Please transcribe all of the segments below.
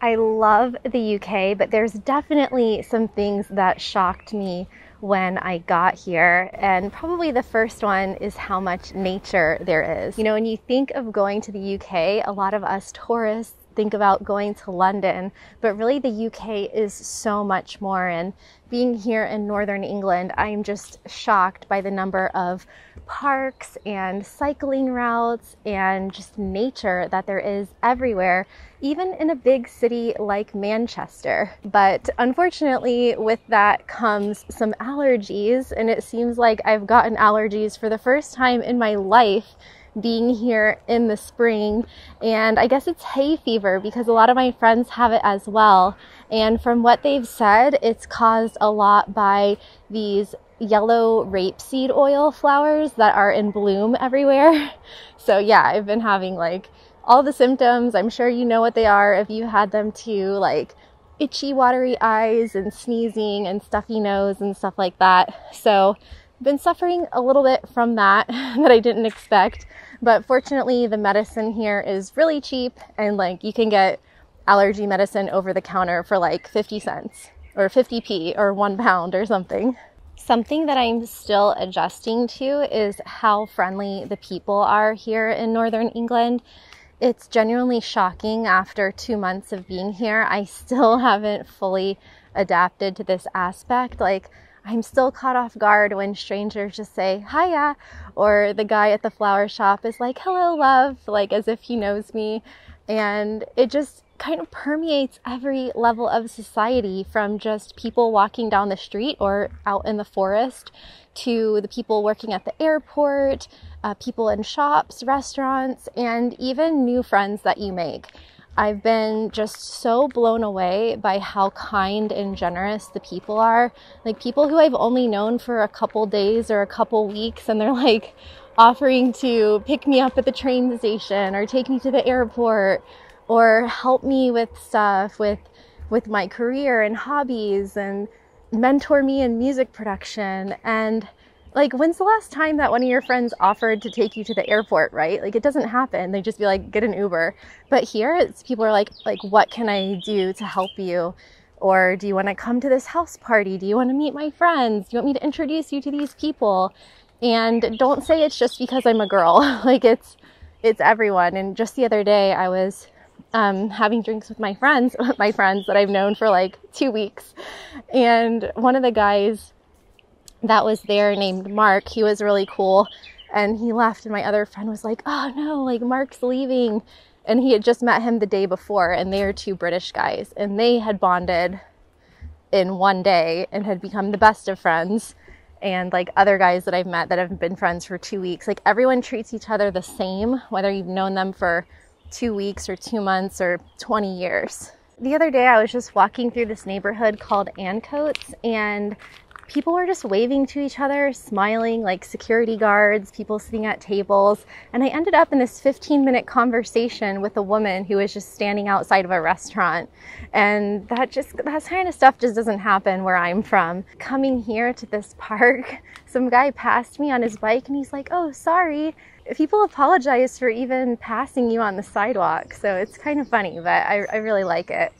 I love the UK, but there's definitely some things that shocked me when I got here. And probably the first one is how much nature there is. You know, when you think of going to the UK, a lot of us tourists think about going to London, but really the UK is so much more. And being here in Northern England, I'm just shocked by the number of parks and cycling routes and just nature that there is everywhere, even in a big city like Manchester. But unfortunately, with that comes some allergies, and it seems like I've gotten allergies for the first time in my life being here in the spring. And I guess it's hay fever because a lot of my friends have it as well. And from what they've said, it's caused a lot by these yellow rapeseed oil flowers that are in bloom everywhere. So yeah, I've been having like all the symptoms. I'm sure you know what they are if you had them too, like itchy, watery eyes and sneezing and stuffy nose and stuff like that. So been suffering a little bit from that that I didn't expect. But fortunately, the medicine here is really cheap and like you can get allergy medicine over the counter for like 50 cents or 50p or one pound or something. Something that I'm still adjusting to is how friendly the people are here in Northern England. It's genuinely shocking after two months of being here. I still haven't fully adapted to this aspect. Like, I'm still caught off guard when strangers just say, hiya, or the guy at the flower shop is like, hello, love, like as if he knows me. And it just kind of permeates every level of society from just people walking down the street or out in the forest to the people working at the airport, uh, people in shops, restaurants, and even new friends that you make. I've been just so blown away by how kind and generous the people are. Like people who I've only known for a couple days or a couple weeks, and they're like offering to pick me up at the train station or take me to the airport or help me with stuff with with my career and hobbies and mentor me in music production and like when's the last time that one of your friends offered to take you to the airport right? Like it doesn't happen. They just be like get an uber. But here it's people are like like what can i do to help you? Or do you want to come to this house party? Do you want to meet my friends? Do you want me to introduce you to these people? And don't say it's just because i'm a girl. Like it's it's everyone. And just the other day i was um, having drinks with my friends my friends that i've known for like two weeks. And one of the guys that was there named Mark. He was really cool. And he left, and my other friend was like, Oh no, like Mark's leaving. And he had just met him the day before, and they are two British guys, and they had bonded in one day and had become the best of friends. And like other guys that I've met that have been friends for two weeks, like everyone treats each other the same, whether you've known them for two weeks or two months or 20 years. The other day, I was just walking through this neighborhood called Ancoats, and people were just waving to each other, smiling like security guards, people sitting at tables. And I ended up in this 15 minute conversation with a woman who was just standing outside of a restaurant. And that just, that kind of stuff just doesn't happen where I'm from. Coming here to this park, some guy passed me on his bike and he's like, oh, sorry. People apologize for even passing you on the sidewalk. So it's kind of funny, but I, I really like it.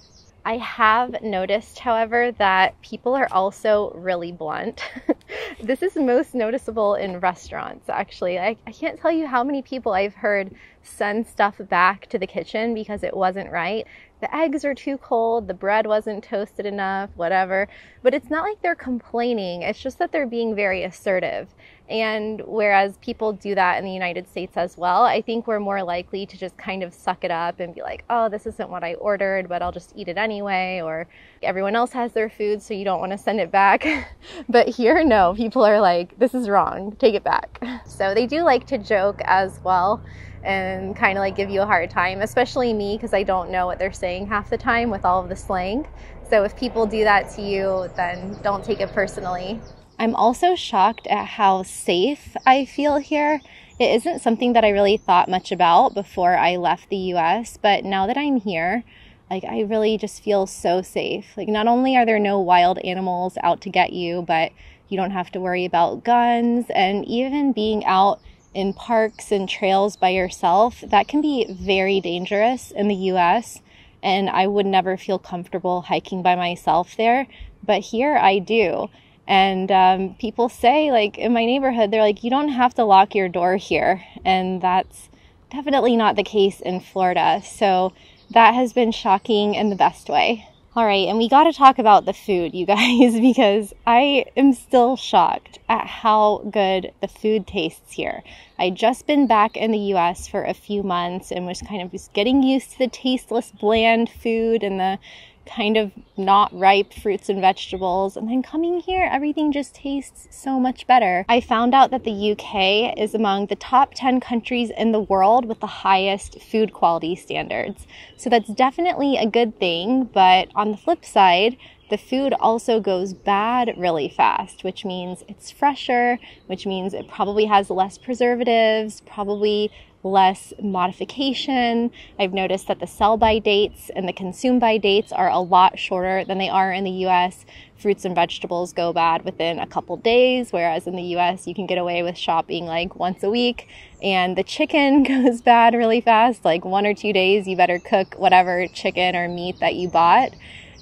I have noticed, however, that people are also really blunt. this is most noticeable in restaurants, actually. I, I, can't tell you how many people I've heard send stuff back to the kitchen because it wasn't right. The eggs are too cold, the bread wasn't toasted enough, whatever. But it's not like they're complaining, it's just that they're being very assertive. And whereas people do that in the United States as well, I think we're more likely to just kind of suck it up and be like, oh, this isn't what I ordered, but I'll just eat it anyway. Or everyone else has their food, so you don't want to send it back. but here, no, people are like, this is wrong, take it back. So they do like to joke as well and kind of like give you a hard time, especially me because I don't know what they're saying half the time with all of the slang. So if people do that to you, then don't take it personally. I'm also shocked at how safe I feel here. It isn't something that I really thought much about before I left the US, but now that I'm here, like I really just feel so safe. Like not only are there no wild animals out to get you, but you don't have to worry about guns and even being out in parks and trails by yourself, that can be very dangerous in the US. and I would never feel comfortable hiking by myself there. But here I do. And um, people say, like in my neighborhood, they're like, you don't have to lock your door here. And that's definitely not the case in Florida. So that has been shocking in the best way. All right, and we got to talk about the food, you guys, because I am still shocked at how good the food tastes here. I just been back in the US for a few months and was kind of just getting used to the tasteless, bland food and the kind of not ripe fruits and vegetables. And then coming here, everything just tastes so much better. I found out that the UK is among the top 10 countries in the world with the highest food quality standards. So that's definitely a good thing. But on the flip side, the food also goes bad really fast, which means it's fresher, which means it probably has less preservatives, probably less modification. I've noticed that the sell by dates and the consume by dates are a lot shorter than they are in the US. Fruits and vegetables go bad within a couple days, whereas in the US you can get away with shopping like once a week. And the chicken goes bad really fast, like one or two days, you better cook whatever chicken or meat that you bought.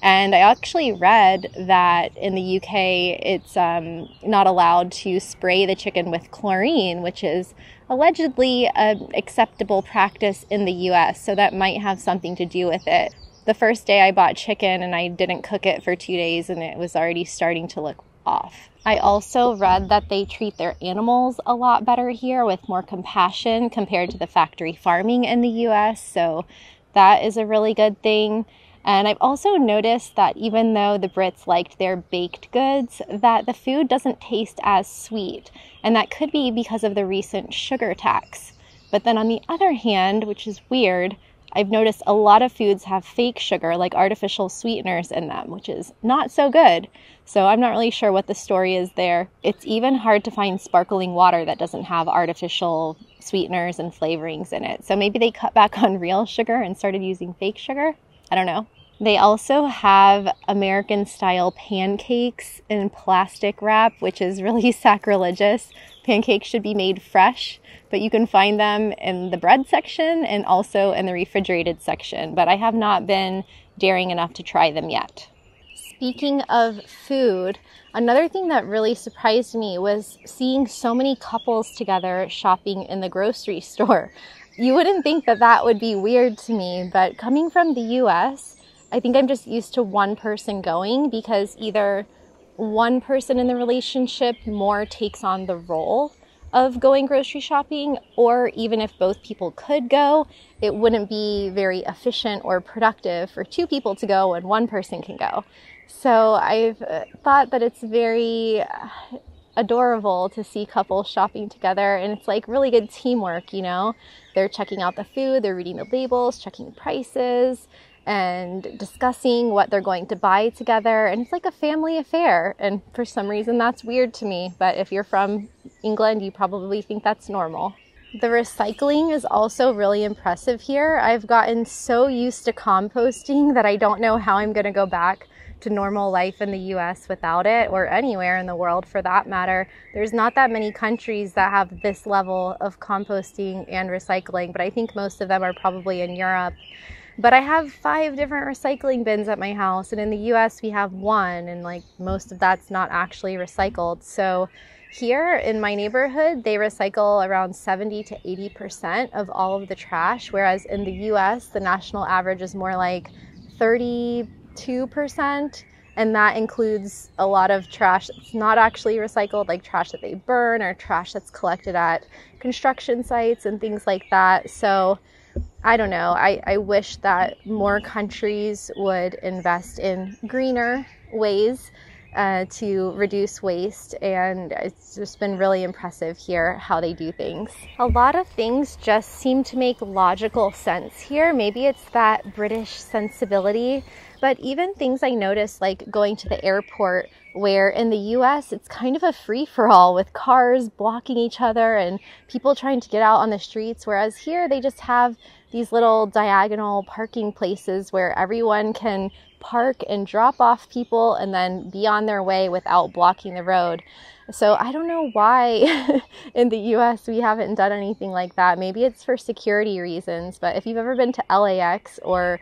And I actually read that in the UK, it's um, not allowed to spray the chicken with chlorine, which is allegedly an acceptable practice in the US. So that might have something to do with it. The first day I bought chicken and I didn't cook it for two days and it was already starting to look off. I also read that they treat their animals a lot better here with more compassion compared to the factory farming in the US. So that is a really good thing. And I've also noticed that even though the Brits liked their baked goods, that the food doesn't taste as sweet. And that could be because of the recent sugar tax. But then on the other hand, which is weird, I've noticed a lot of foods have fake sugar, like artificial sweeteners in them, which is not so good. So I'm not really sure what the story is there. It's even hard to find sparkling water that doesn't have artificial sweeteners and flavorings in it. So maybe they cut back on real sugar and started using fake sugar. I don't know. They also have American style pancakes in plastic wrap, which is really sacrilegious. Pancakes should be made fresh, but you can find them in the bread section and also in the refrigerated section. But I have not been daring enough to try them yet. Speaking of food, another thing that really surprised me was seeing so many couples together shopping in the grocery store. You wouldn't think that that would be weird to me, but coming from the US, I think I'm just used to one person going because either one person in the relationship more takes on the role of going grocery shopping, or even if both people could go, it wouldn't be very efficient or productive for two people to go and one person can go. So I've uh, thought that it's very uh, adorable to see couples shopping together and it's like really good teamwork, you know? They're checking out the food, they're reading the labels, checking prices, and discussing what they're going to buy together. And it's like a family affair. And for some reason, that's weird to me. But if you're from England, you probably think that's normal. The recycling is also really impressive here. I've gotten so used to composting that I don't know how I'm going to go back to normal life in the US without it, or anywhere in the world for that matter. There's not that many countries that have this level of composting and recycling, but I think most of them are probably in Europe. But I have five different recycling bins at my house, and in the US, we have one, and like most of that's not actually recycled. So here in my neighborhood, they recycle around 70 to 80% of all of the trash, whereas in the US, the national average is more like 32%. And that includes a lot of trash that's not actually recycled, like trash that they burn or trash that's collected at construction sites and things like that. So I don't know. I, I wish that more countries would invest in greener ways uh, to reduce waste, and it's just been really impressive here how they do things. A lot of things just seem to make logical sense here. Maybe it's that British sensibility, but even things I noticed, like going to the airport, where in the US it's kind of a free for all with cars blocking each other and people trying to get out on the streets, whereas here they just have these little diagonal parking places where everyone can park and drop off people and then be on their way without blocking the road. So I don't know why in the US we haven't done anything like that. Maybe it's for security reasons, but if you've ever been to LAX or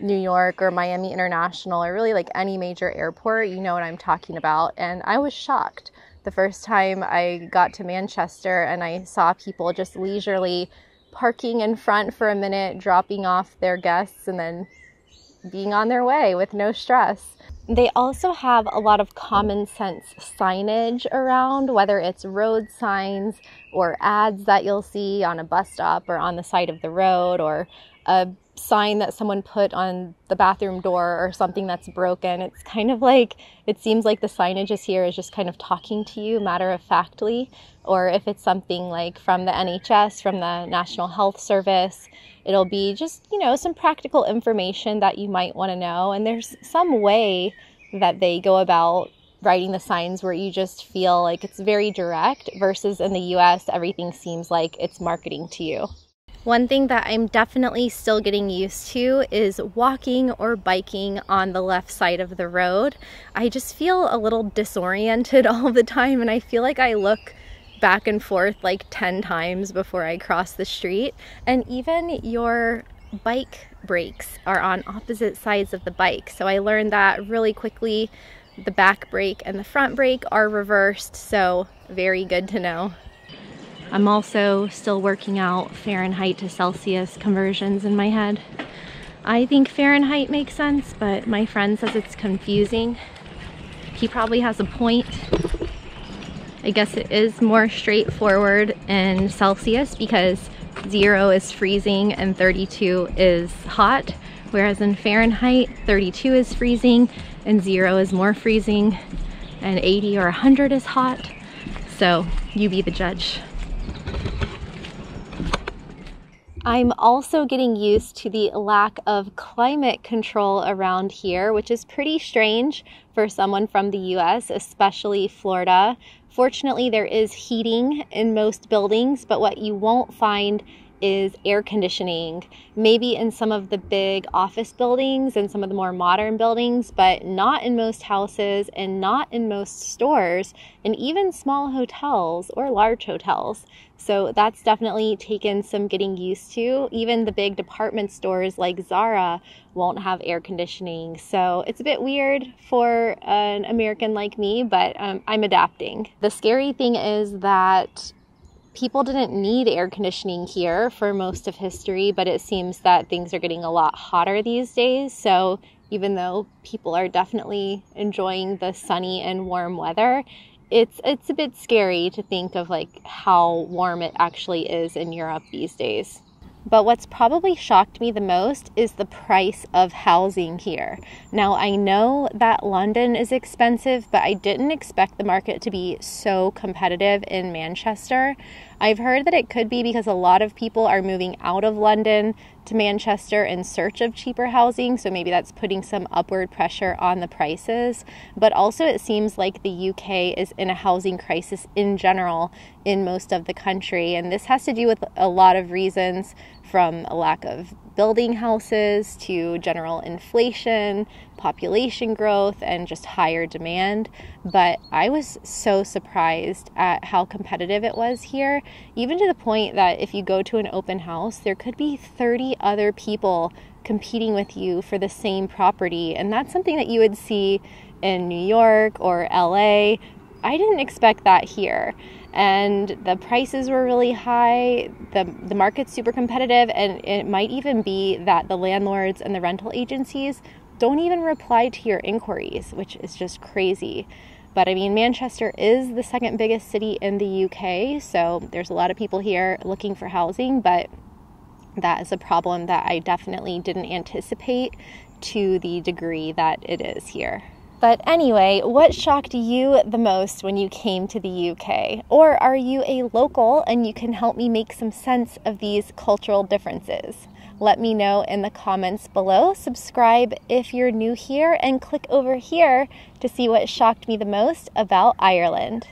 New York or Miami International or really like any major airport, you know what I'm talking about. And I was shocked the first time I got to Manchester and I saw people just leisurely parking in front for a minute, dropping off their guests, and then being on their way with no stress. They also have a lot of common sense signage around, whether it's road signs or ads that you'll see on a bus stop or on the side of the road or a sign that someone put on the bathroom door or something that's broken. It's kind of like it seems like the signage is here is just kind of talking to you matter of factly, or if it's something like from the NHS, from the National Health Service, it'll be just, you know, some practical information that you might want to know. And there's some way that they go about writing the signs where you just feel like it's very direct versus in the US, everything seems like it's marketing to you. One thing that I'm definitely still getting used to is walking or biking on the left side of the road. I just feel a little disoriented all the time and I feel like I look back and forth like 10 times before I cross the street. And even your bike brakes are on opposite sides of the bike. So I learned that really quickly. The back brake and the front brake are reversed, so very good to know. I'm also still working out Fahrenheit to Celsius conversions in my head. I think Fahrenheit makes sense, but my friend says it's confusing. He probably has a point. I guess it is more straightforward in Celsius because zero is freezing and 32 is hot, whereas in Fahrenheit, 32 is freezing and zero is more freezing and 80 or 100 is hot. So you be the judge. I'm also getting used to the lack of climate control around here, which is pretty strange for someone from the US, especially Florida. Fortunately, there is heating in most buildings, but what you won't find is air conditioning, maybe in some of the big office buildings and some of the more modern buildings, but not in most houses and not in most stores and even small hotels or large hotels. So that's definitely taken some getting used to. Even the big department stores like Zara won't have air conditioning. So it's a bit weird for an American like me, but um, I'm adapting. The scary thing is that people didn't need air conditioning here for most of history, but it seems that things are getting a lot hotter these days. So even though people are definitely enjoying the sunny and warm weather, it's it's a bit scary to think of like how warm it actually is in Europe these days. But what's probably shocked me the most is the price of housing here. Now, I know that London is expensive, but I didn't expect the market to be so competitive in Manchester. I've heard that it could be because a lot of people are moving out of London to Manchester in search of cheaper housing, so maybe that's putting some upward pressure on the prices. But also, it seems like the UK is in a housing crisis in general in most of the country, and this has to do with a lot of reasons from a lack of building houses to general inflation, population growth, and just higher demand. But I was so surprised at how competitive it was here, even to the point that if you go to an open house, there could be 30 other people competing with you for the same property. And that's something that you would see in New York or LA. I didn't expect that here and the prices were really high. The, the market's super competitive, and it might even be that the landlords and the rental agencies don't even reply to your inquiries, which is just crazy. But I mean, Manchester is the second biggest city in the UK, so there's a lot of people here looking for housing, but that is a problem that I definitely didn't anticipate to the degree that it is here. But anyway, what shocked you the most when you came to the UK? Or are you a local and you can help me make some sense of these cultural differences? Let me know in the comments below. Subscribe if you're new here and click over here to see what shocked me the most about Ireland.